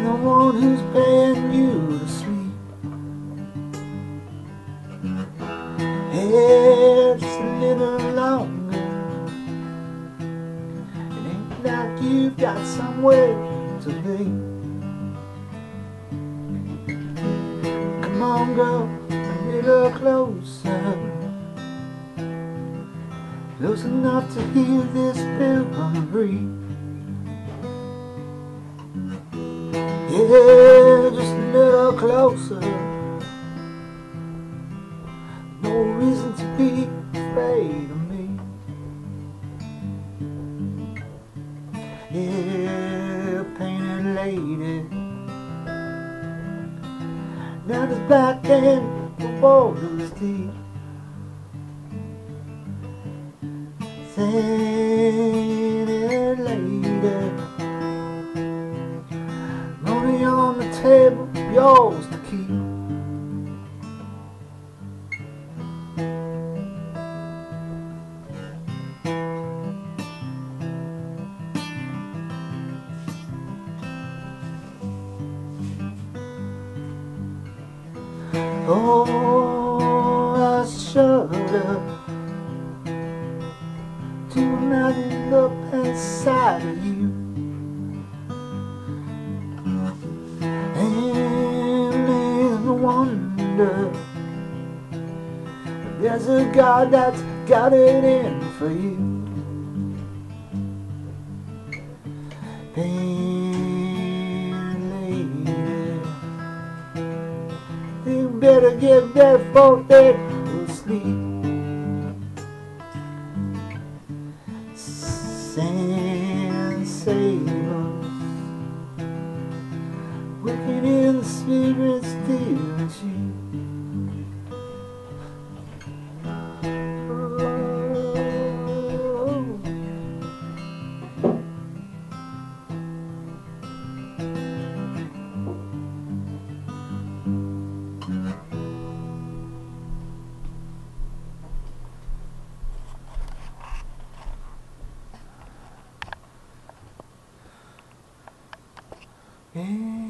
I'm the one who's paying you to sleep. Hey, just a little longer. It ain't like you've got somewhere to be. Come on, girl, a little closer. Close enough to hear this bell breathe. Yeah, just a little closer. No reason to be afraid of me. Yeah, painted lady. Now it's back and the water's deep. Painted table, yours to keep. Oh, I shudder to imagine the inside of you. There's a God that's got it in for you. Pain lady, you better get that for they will sleep. Sand sailors working in the spirit still cheap. えー。